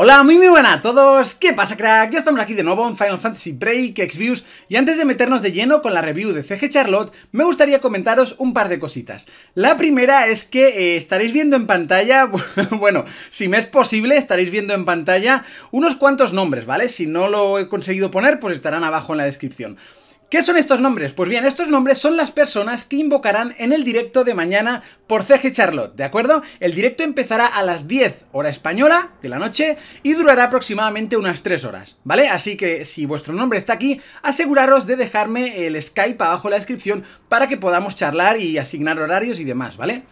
Hola, muy muy buena a todos, ¿qué pasa crack? Ya estamos aquí de nuevo en Final Fantasy Break, X-Views y antes de meternos de lleno con la review de CG Charlotte, me gustaría comentaros un par de cositas. La primera es que eh, estaréis viendo en pantalla, bueno, si me es posible, estaréis viendo en pantalla unos cuantos nombres, ¿vale? Si no lo he conseguido poner, pues estarán abajo en la descripción. ¿Qué son estos nombres? Pues bien, estos nombres son las personas que invocarán en el directo de mañana por CG Charlotte, ¿de acuerdo? El directo empezará a las 10 hora española de la noche y durará aproximadamente unas 3 horas, ¿vale? Así que si vuestro nombre está aquí, aseguraros de dejarme el Skype abajo en la descripción para que podamos charlar y asignar horarios y demás, ¿vale?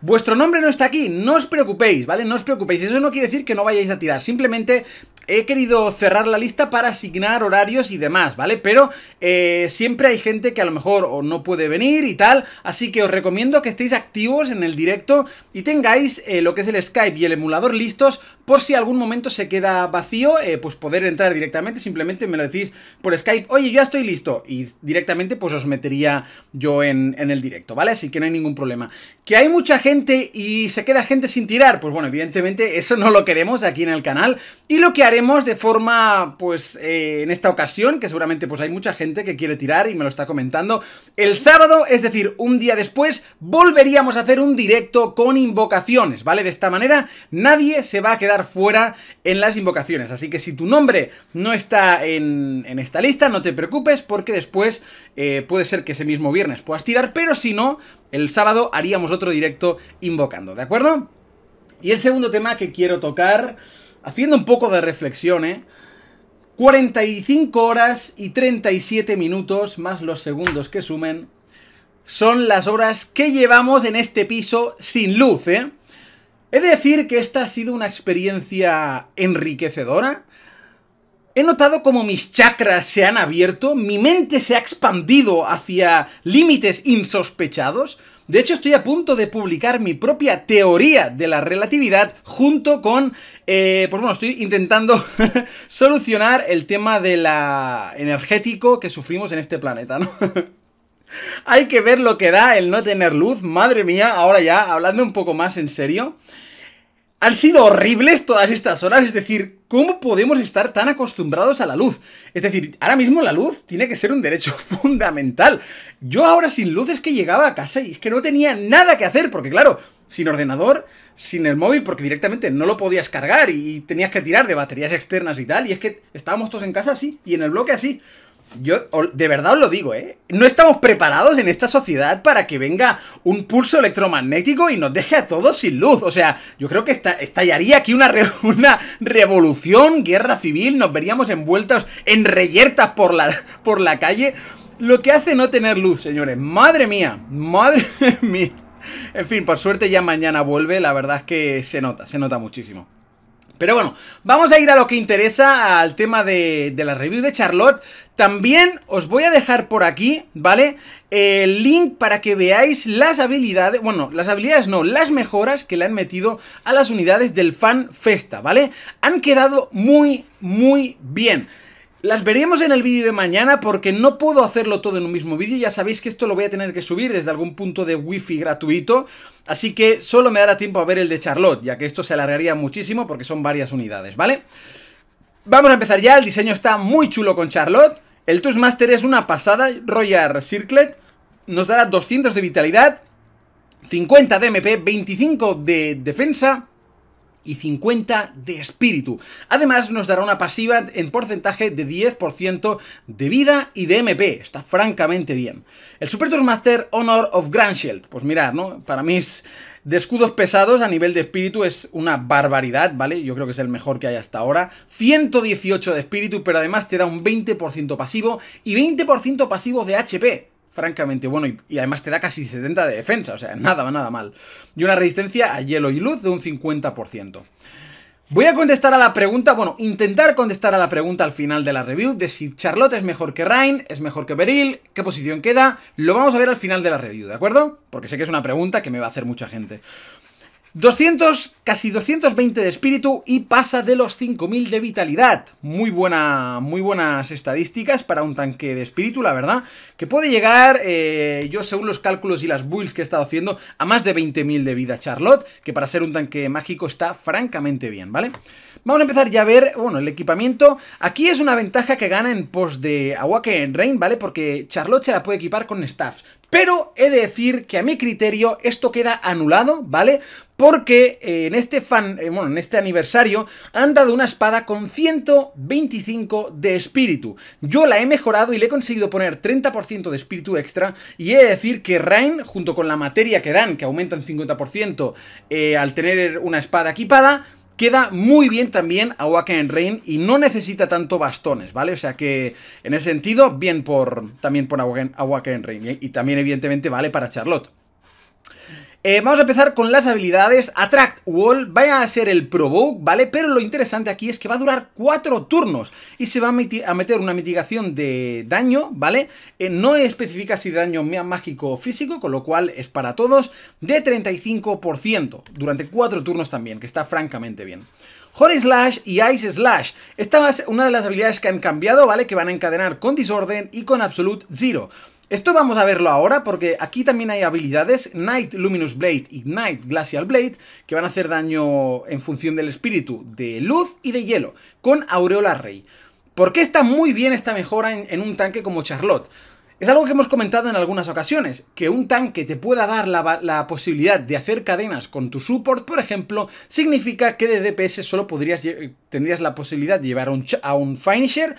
Vuestro nombre no está aquí, no os preocupéis, ¿vale? No os preocupéis, eso no quiere decir que no vayáis a tirar, simplemente he querido cerrar la lista para asignar horarios y demás, ¿vale? Pero eh, siempre hay gente que a lo mejor o no puede venir y tal, así que os recomiendo que estéis activos en el directo y tengáis eh, lo que es el Skype y el emulador listos por si algún momento se queda vacío, eh, pues poder entrar directamente, simplemente me lo decís por Skype, oye, ya estoy listo, y directamente pues os metería yo en, el directo, ¿vale? Así que no hay ningún problema. Que hay mucha gente y se queda gente sin tirar, pues bueno, evidentemente eso no lo queremos aquí en el canal, y lo que haré de forma, pues, eh, en esta ocasión, que seguramente pues hay mucha gente que quiere tirar y me lo está comentando, el sábado, es decir, un día después, volveríamos a hacer un directo con invocaciones, ¿vale? De esta manera, nadie se va a quedar fuera en las invocaciones, así que si tu nombre no está en, en esta lista, no te preocupes, porque después eh, puede ser que ese mismo viernes puedas tirar, pero si no, el sábado haríamos otro directo invocando, ¿de acuerdo? Y el segundo tema que quiero tocar haciendo un poco de reflexión, ¿eh? 45 horas y 37 minutos, más los segundos que sumen, son las horas que llevamos en este piso sin luz, ¿eh? He de decir que esta ha sido una experiencia enriquecedora. He notado como mis chakras se han abierto, mi mente se ha expandido hacia límites insospechados. De hecho, estoy a punto de publicar mi propia teoría de la relatividad junto con... Eh, pues bueno, estoy intentando solucionar el tema de la energético que sufrimos en este planeta, ¿no? Hay que ver lo que da el no tener luz, madre mía, ahora ya, hablando un poco más en serio. Han sido horribles todas estas horas, es decir, ¿cómo podemos estar tan acostumbrados a la luz? Es decir, ahora mismo la luz tiene que ser un derecho fundamental. Yo ahora sin luz es que llegaba a casa y es que no tenía nada que hacer, porque claro, sin ordenador, sin el móvil, porque directamente no lo podías cargar y tenías que tirar de baterías externas y tal, y es que estábamos todos en casa así, y en el bloque así. Yo de verdad os lo digo, ¿eh? No estamos preparados en esta sociedad para que venga un pulso electromagnético y nos deje a todos sin luz. O sea, yo creo que estallaría aquí una, una revolución, guerra civil, nos veríamos envueltos en reyertas por la, por la calle. Lo que hace no tener luz, señores. Madre mía, madre mía. En fin, por suerte ya mañana vuelve, la verdad es que se nota, se nota muchísimo. Pero bueno, vamos a ir a lo que interesa, al tema de, la review de Charlotte. También os voy a dejar por aquí, ¿vale? El link para que veáis las habilidades, bueno, las habilidades no, las mejoras que le han metido a las unidades del Fan Festa, ¿vale? Han quedado muy, muy bien. Las veremos en el vídeo de mañana porque no puedo hacerlo todo en un mismo vídeo. Ya sabéis que esto lo voy a tener que subir desde algún punto de wifi gratuito. Así que solo me dará tiempo a ver el de Charlotte, ya que esto se alargaría muchísimo porque son varias unidades, ¿vale? Vamos a empezar ya, el diseño está muy chulo con Charlotte. El Master es una pasada, Royal Circlet. Nos dará 200 de vitalidad, 50 de MP, 25 de defensa y 50 de espíritu. Además nos dará una pasiva en porcentaje de 10% de vida y de MP. Está francamente bien. El Super Master Honor of Grandshield. Pues mirad, ¿no? Para mí es de escudos pesados a nivel de espíritu es una barbaridad, ¿vale? Yo creo que es el mejor que hay hasta ahora. 118 de espíritu, pero además te da un 20% pasivo y 20% pasivo de HP francamente bueno y, además te da casi 70 de defensa, o sea, nada, nada mal. Y una resistencia a hielo y luz de un 50%. Voy a contestar a la pregunta, bueno, intentar contestar a la pregunta al final de la review de si Charlotte es mejor que Rain, es mejor que Beryl, qué posición queda, lo vamos a ver al final de la review, ¿de acuerdo? Porque sé que es una pregunta que me va a hacer mucha gente. 200, casi 220 de espíritu y pasa de los 5000 de vitalidad. Muy, buena, muy buenas estadísticas para un tanque de espíritu, la verdad. Que puede llegar, eh, yo según los cálculos y las builds que he estado haciendo, a más de 20.000 de vida Charlotte, que para ser un tanque mágico está francamente bien, ¿vale? Vamos a empezar ya a ver, bueno, el equipamiento. Aquí es una ventaja que gana en post de Awaken Rain, ¿vale? Porque Charlotte se la puede equipar con staffs. Pero he de decir que a mi criterio esto queda anulado, ¿vale? Porque eh, en este fan, eh, bueno, en este aniversario han dado una espada con 125 de espíritu. Yo la he mejorado y le he conseguido poner 30% de espíritu extra y he de decir que Rain, junto con la materia que dan, que aumenta en 50% eh, al tener una espada equipada, queda muy bien también a Awaken Rain y no necesita tanto bastones, ¿vale? O sea que en ese sentido, bien por también por Awaken Rain y también evidentemente vale para Charlotte. Eh, vamos a empezar con las habilidades. Attract Wall vaya a ser el Provoke, ¿vale? Pero lo interesante aquí es que va a durar 4 turnos y se va a, meter una mitigación de daño, ¿vale? Eh, no especifica si daño mágico o físico, con lo cual es para todos, de 35% durante 4 turnos también, que está francamente bien. Holy Slash y Ice Slash. Esta es una de las habilidades que han cambiado, ¿vale? Que van a encadenar con Disorden y con Absolute Zero. Esto vamos a verlo ahora porque aquí también hay habilidades Night Luminous Blade y Night Glacial Blade que van a hacer daño en función del espíritu de luz y de hielo con Aureola Rey. ¿Por qué está muy bien esta mejora en, un tanque como Charlotte? Es algo que hemos comentado en algunas ocasiones, que un tanque te pueda dar la, posibilidad de hacer cadenas con tu support, por ejemplo, significa que de DPS solo podrías, tendrías la posibilidad de llevar a un finisher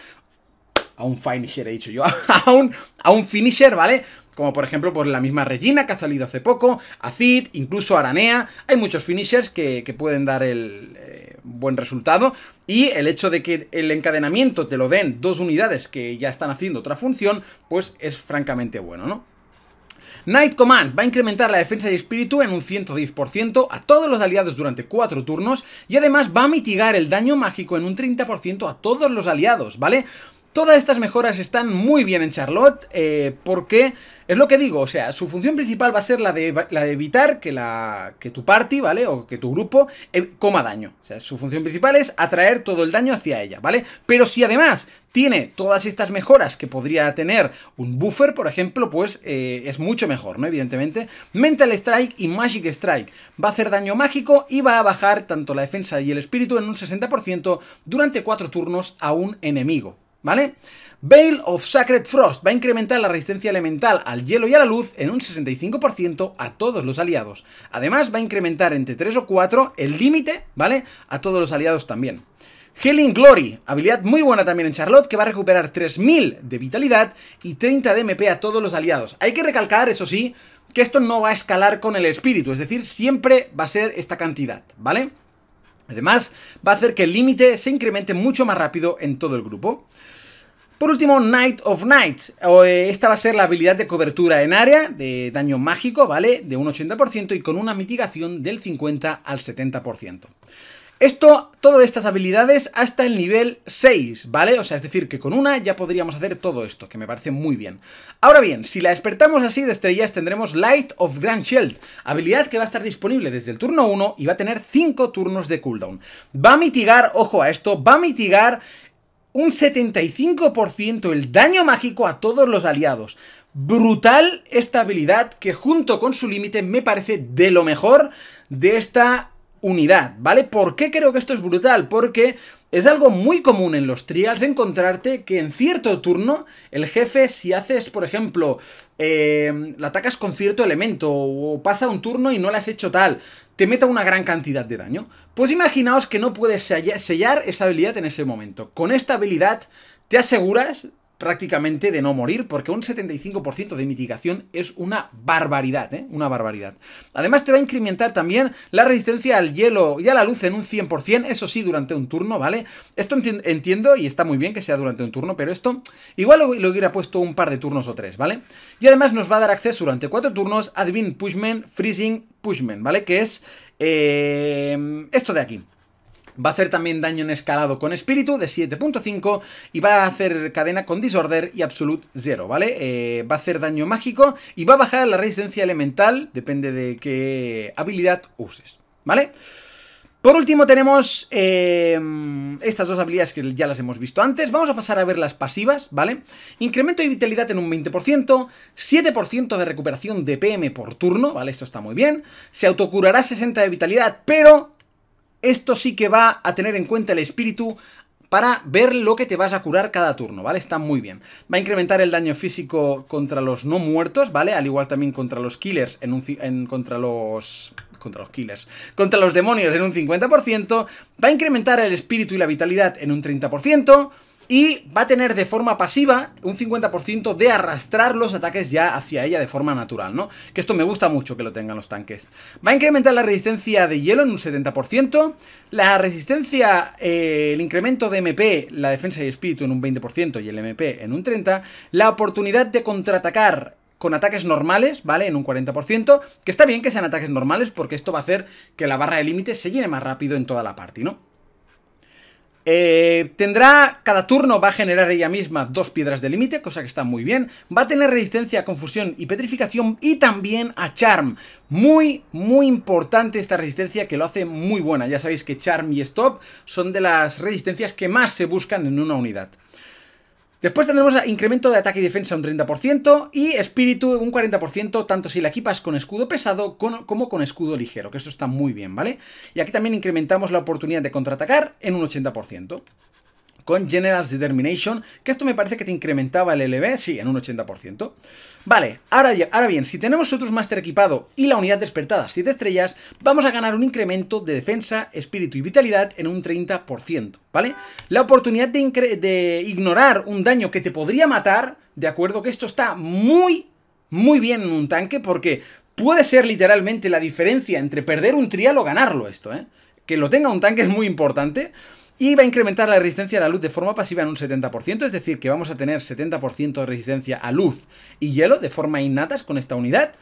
a un finisher, he dicho yo, a un, a un finisher, ¿vale? Como por ejemplo, por la misma Regina que ha salido hace poco, Acid, incluso Aranea. Hay muchos finishers que, pueden dar el eh, buen resultado. Y el hecho de que el encadenamiento te lo den dos unidades que ya están haciendo otra función, pues es francamente bueno, ¿no? Night Command va a incrementar la defensa y espíritu en un 110% a todos los aliados durante 4 turnos y además va a mitigar el daño mágico en un 30% a todos los aliados, ¿vale? Todas estas mejoras están muy bien en Charlotte, eh, porque es lo que digo, o sea, su función principal va a ser la de, evitar que tu party, ¿vale? O que tu grupo eh, coma daño. O sea, su función principal es atraer todo el daño hacia ella, ¿vale? Pero si además tiene todas estas mejoras que podría tener un buffer, por ejemplo, pues eh, es mucho mejor, ¿no? Evidentemente. Mental Strike y Magic Strike. Va a hacer daño mágico y va a bajar tanto la defensa y el espíritu en un 60% durante 4 turnos a un enemigo. ¿Vale? Veil of Sacred Frost va a incrementar la resistencia elemental al hielo y a la luz en un 65% a todos los aliados. Además va a incrementar entre 3 o 4 el límite, ¿vale? A todos los aliados también. Healing Glory, habilidad muy buena también en Charlotte, que va a recuperar 3000 de vitalidad y 30 de MP a todos los aliados. Hay que recalcar, eso sí, que esto no va a escalar con el espíritu, es decir, siempre va a ser esta cantidad, ¿vale? Además, va a hacer que el límite se incremente mucho más rápido en todo el grupo. Por último, Night of Nights. Eh, esta va a ser la habilidad de cobertura en área, de daño mágico, ¿vale? De un 80% y con una mitigación del 50 al 70%. Esto, todas estas habilidades hasta el nivel 6, ¿vale? O sea, es decir, que con una ya podríamos hacer todo esto, que me parece muy bien. Ahora bien, si la despertamos así de estrellas, tendremos Light of Grand Shield, habilidad que va a estar disponible desde el turno 1 y va a tener 5 turnos de cooldown. Va a mitigar, ojo a esto, va a mitigar un 75% el daño mágico a todos los aliados. Brutal esta habilidad que junto con su límite me parece de lo mejor de esta unidad, ¿vale? ¿Por qué creo que esto es brutal? Porque es algo muy común en los trials encontrarte que en cierto turno el jefe, si haces, por ejemplo, eh, la atacas con cierto elemento o pasa un turno y no le has hecho tal, te meta una gran cantidad de daño. Pues imaginaos que no puedes sellar esa habilidad en ese momento. Con esta habilidad te aseguras prácticamente de no morir, porque un 75% de mitigación es una barbaridad, ¿eh? Una barbaridad. Además te va a incrementar también la resistencia al hielo y a la luz en un 100%, eso sí, durante un turno, ¿vale? Esto entiendo y está muy bien que sea durante un turno, pero esto igual lo, hubiera puesto un par de turnos o tres, ¿vale? Y además nos va a dar acceso durante cuatro turnos a Divine Pushman, Freezing Pushman, ¿vale? Que es eh, esto de aquí. Va a hacer también daño en escalado con espíritu de 7.5 y va a hacer cadena con disorder y absolute 0, ¿vale? Eh, va a hacer daño mágico y va a bajar la resistencia elemental, depende de qué habilidad uses. ¿vale? Por último tenemos eh, estas dos habilidades que ya las hemos visto antes. Vamos a pasar a ver las pasivas, ¿vale? Incremento de vitalidad en un 20%, 7% de recuperación de PM por turno, ¿vale? Esto está muy bien. Se autocurará 60 de vitalidad, pero esto sí que va a tener en cuenta el espíritu para ver lo que te vas a curar cada turno, ¿vale? Está muy bien. Va a incrementar el daño físico contra los no muertos, ¿vale? Al igual también contra los killers, en, en contra los contra los killers, contra los demonios en un 50%, va a incrementar el espíritu y la vitalidad en un 30%, y va a tener de forma pasiva un 50% de arrastrar los ataques ya hacia ella de forma natural, ¿no? Que esto me gusta mucho que lo tengan los tanques. Va a incrementar la resistencia de hielo en un 70%, la resistencia, eh, el incremento de MP, la defensa y espíritu en un 20% y el MP en un 30%, la oportunidad de contraatacar con ataques normales, ¿vale? En un 40%, que está bien que sean ataques normales porque esto va a hacer que la barra de límite se llene más rápido en toda la party, ¿no? Eh, tendrá, cada turno va a generar ella misma dos piedras de límite, cosa que está muy bien. Va a tener resistencia a confusión y petrificación y también a charm. Muy, muy importante esta resistencia que lo hace muy buena. Ya sabéis que charm y stop son de las resistencias que más se buscan en una unidad. Después tendremos incremento de ataque y defensa un 30% y espíritu un 40%, tanto si la equipas con escudo pesado como con escudo ligero, que esto está muy bien, ¿vale? Y aquí también incrementamos la oportunidad de contraatacar en un 80% con General's Determination, que esto me parece que te incrementaba el LB, sí, en un 80%. Vale, ahora, ahora bien, si tenemos otros Master equipado y la unidad despertada 7 estrellas, vamos a ganar un incremento de defensa, espíritu y vitalidad en un 30%, ¿vale? La oportunidad de, de ignorar un daño que te podría matar, de acuerdo que esto está muy, muy bien en un tanque porque puede ser literalmente la diferencia entre perder un trial o ganarlo esto, ¿eh? Que lo tenga un tanque es muy importante. Y va a incrementar la resistencia a la luz de forma pasiva en un 70%, es decir, que vamos a tener 70% de resistencia a luz y hielo de forma innatas con esta unidad.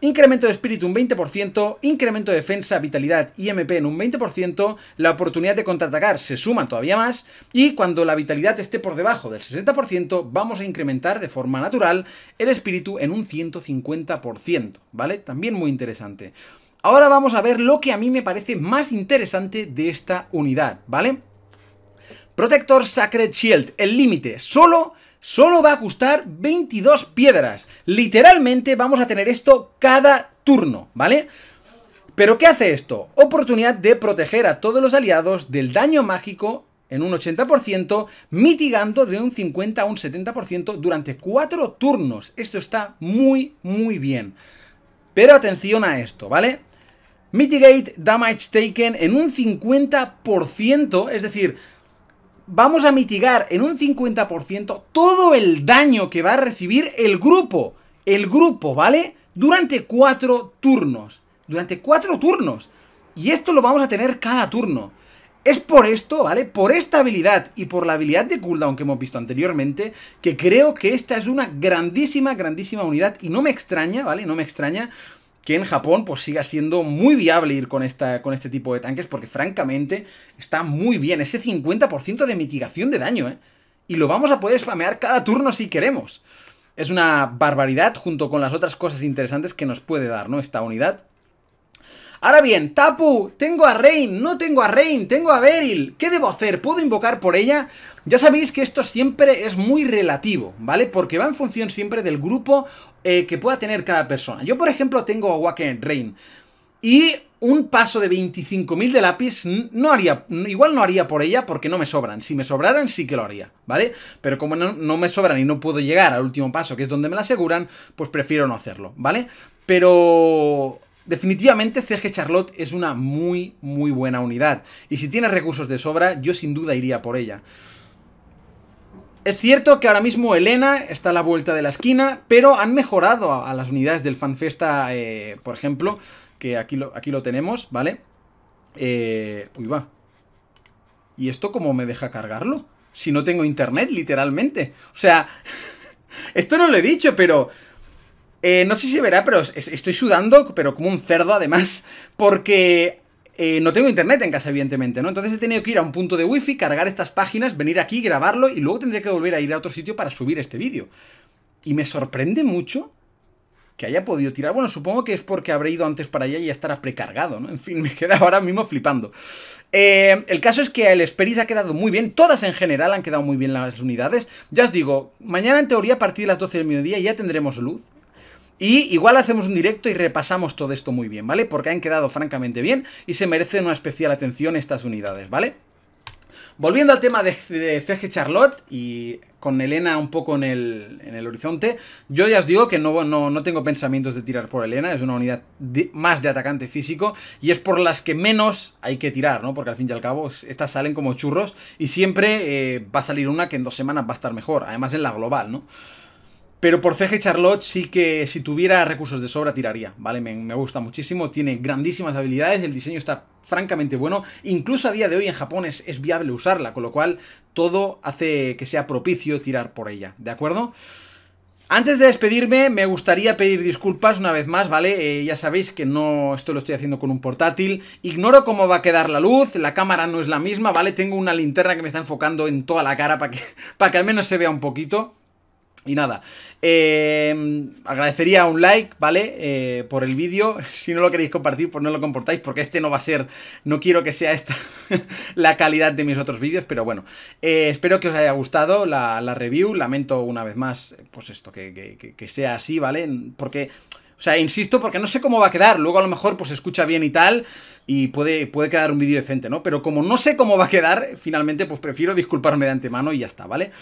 Incremento de espíritu un 20%, incremento de defensa, vitalidad y MP en un 20%, la oportunidad de contraatacar se suma todavía más y cuando la vitalidad esté por debajo del 60% vamos a incrementar de forma natural el espíritu en un 150%, ¿vale? También muy interesante. Ahora vamos a ver lo que a mí me parece más interesante de esta unidad, ¿vale? Protector Sacred Shield, el límite, solo, solo va a costar 22 piedras. Literalmente vamos a tener esto cada turno, ¿vale? ¿Pero qué hace esto? Oportunidad de proteger a todos los aliados del daño mágico en un 80%, mitigando de un 50 a un 70% durante 4 turnos. Esto está muy, muy bien. Pero atención a esto, ¿vale? Mitigate damage taken en un 50%, es decir, vamos a mitigar en un 50% todo el daño que va a recibir el grupo. El grupo, ¿vale? Durante cuatro turnos. Durante cuatro turnos. Y esto lo vamos a tener cada turno. Es por esto, ¿vale? Por esta habilidad y por la habilidad de cooldown que hemos visto anteriormente, que creo que esta es una grandísima, grandísima unidad. Y no me extraña, ¿vale? No me extraña que en Japón pues siga siendo muy viable ir con, esta, con este tipo de tanques porque francamente está muy bien, ese 50% de mitigación de daño, ¿eh? Y lo vamos a poder spamear cada turno si queremos. Es una barbaridad junto con las otras cosas interesantes que nos puede dar, ¿no? Esta unidad. Ahora bien, Tapu, tengo a Rain, no tengo a Rain, tengo a Beryl. ¿Qué debo hacer? ¿Puedo invocar por ella? Ya sabéis que esto siempre es muy relativo, ¿vale? Porque va en función siempre del grupo eh, que pueda tener cada persona. Yo, por ejemplo, tengo a Waken Rain. Y un paso de 25.000 de lápiz no haría, igual no haría por ella porque no me sobran. Si me sobraran sí que lo haría, ¿vale? Pero como no, me sobran y no puedo llegar al último paso, que es donde me la aseguran, pues prefiero no hacerlo, ¿vale? Pero Definitivamente CG Charlotte es una muy, muy buena unidad. Y si tiene recursos de sobra, yo sin duda iría por ella. Es cierto que ahora mismo Elena está a la vuelta de la esquina, pero han mejorado a, las unidades del FanFesta, eh, por ejemplo, que aquí lo, aquí lo tenemos, ¿vale? Eh, uy, va. ¿Y esto cómo me deja cargarlo? Si no tengo internet, literalmente. O sea, esto no lo he dicho, pero eh, no sé si verá, pero estoy sudando, pero como un cerdo además, porque eh, no tengo internet en casa, evidentemente, ¿no? Entonces he tenido que ir a un punto de wifi, cargar estas páginas, venir aquí, grabarlo y luego tendré que volver a ir a otro sitio para subir este vídeo. Y me sorprende mucho que haya podido tirar. Bueno, supongo que es porque habré ido antes para allá y ya estará precargado, ¿no? En fin, me queda ahora mismo flipando. Eh, el caso es que el Esperis ha quedado muy bien, todas en general han quedado muy bien las unidades. Ya os digo, mañana en teoría a partir de las 12 del mediodía ya tendremos luz. Y igual hacemos un directo y repasamos todo esto muy bien, ¿vale? Porque han quedado francamente bien y se merecen una especial atención estas unidades, ¿vale? Volviendo al tema de, CG Charlotte y con Elena un poco en el, en el horizonte, yo ya os digo que no, no, tengo pensamientos de tirar por Elena, es una unidad más de atacante físico y es por las que menos hay que tirar, ¿no? Porque al fin y al cabo estas salen como churros y siempre eh, va a salir una que en dos semanas va a estar mejor, además en la global, ¿no? Pero por CG Charlotte sí que si tuviera recursos de sobra tiraría, ¿vale? Me, gusta muchísimo, tiene grandísimas habilidades, el diseño está francamente bueno. Incluso a día de hoy en Japón es, viable usarla, con lo cual todo hace que sea propicio tirar por ella, ¿de acuerdo? Antes de despedirme, me gustaría pedir disculpas una vez más, ¿vale? Eh, ya sabéis que no, esto lo estoy haciendo con un portátil. Ignoro cómo va a quedar la luz, la cámara no es la misma, ¿vale? Tengo una linterna que me está enfocando en toda la cara para que, para que al menos se vea un poquito. Y nada, eh, agradecería un like, ¿vale? Eh, por el vídeo. Si no lo queréis compartir, pues no lo comportáis, porque este no va a ser, no quiero que sea esta la calidad de mis otros vídeos, pero bueno. Eh, espero que os haya gustado la, review. Lamento una vez más, pues esto, que, sea así, ¿vale? Porque... O sea, insisto, porque no sé cómo va a quedar. Luego a lo mejor pues escucha bien y tal. Y puede, puede quedar un vídeo decente, ¿no? Pero como no sé cómo va a quedar, finalmente pues prefiero disculparme de antemano y ya está, ¿vale?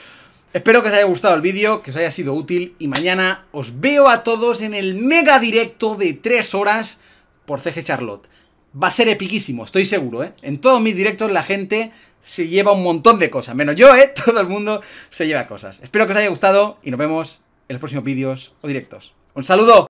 Espero que os haya gustado el vídeo, que os haya sido útil y mañana os veo a todos en el mega directo de 3 horas por CG Charlotte. Va a ser epiquísimo, estoy seguro, ¿eh? En todos mis directos la gente se lleva un montón de cosas, menos yo, ¿eh? Todo el mundo se lleva cosas. Espero que os haya gustado y nos vemos en los próximos vídeos o directos. ¡Un saludo!